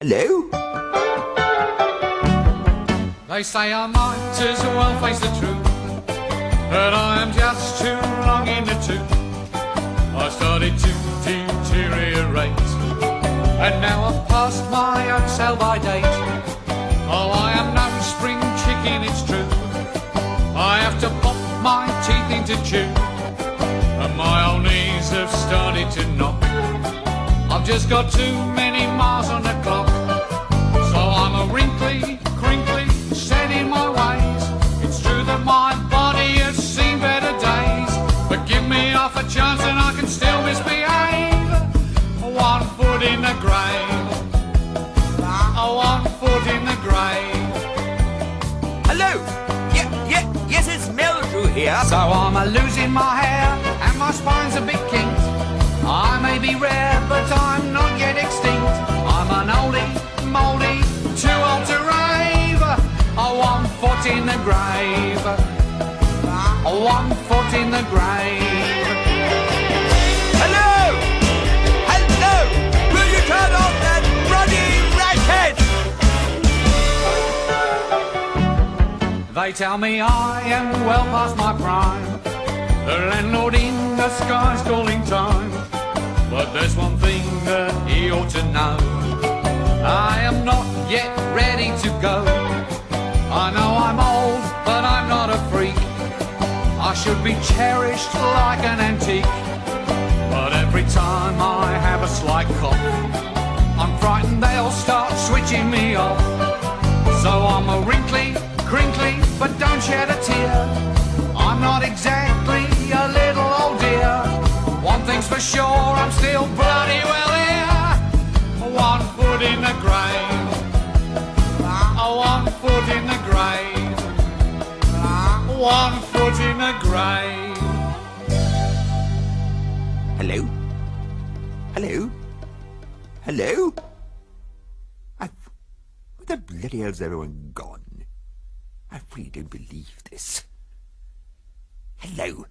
Hello? They say I might as well face the truth But I am just too long in the tooth. I started to deteriorate And now I've passed my own sell-by date Oh, I am no spring chicken, it's true. I have to pop my teeth into chew And my old knees have started to knock just got too many miles on the clock So I'm a wrinkly, crinkly, set in my ways It's true that my body has seen better days But give me half a chance and I can still misbehave One foot in the grave One foot in the grave Hello? Yeah, yeah, yes, it's Meldrew here. So I'm a losing my hair and my spine's a bit kinked. I may be rare, but I'm grave. One foot in the grave. Hello? Hello? Will you turn off that bloody racket? They tell me I am well past my prime. The landlord in the sky's calling time. But there's one thing that he ought to know. I am not yet ready to go. I know I'm I should be cherished like an antique. But every time I have a slight cough, I'm frightened they'll start switching me off. So I'm a wrinkly, crinkly, but don't shed a tear. I'm not exactly a little old dear. One thing's for sure, I'm still bloody well here. One foot in the grave. Ah, one foot in the grave. Ah, one foot in grave. Hello? Hello? Hello? I've... Where the bloody hell's everyone gone? I really don't believe this. Hello?